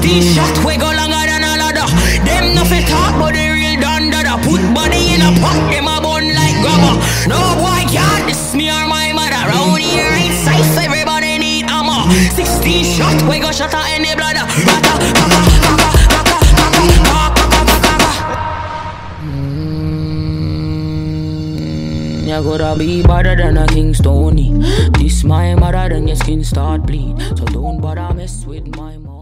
These shot we go longer than a ladder. Them nothing talk, but they real done dada. Put body in a pot, them a bun like grubber. No boy can't This me or my mother. Round here ain't safe, everybody need armor. Sixteen shot we go shatter any bladder. Rata. Mm, you gotta be better than a Kingston. This my mother, then your skin start bleed. So don't bother mess with my mom.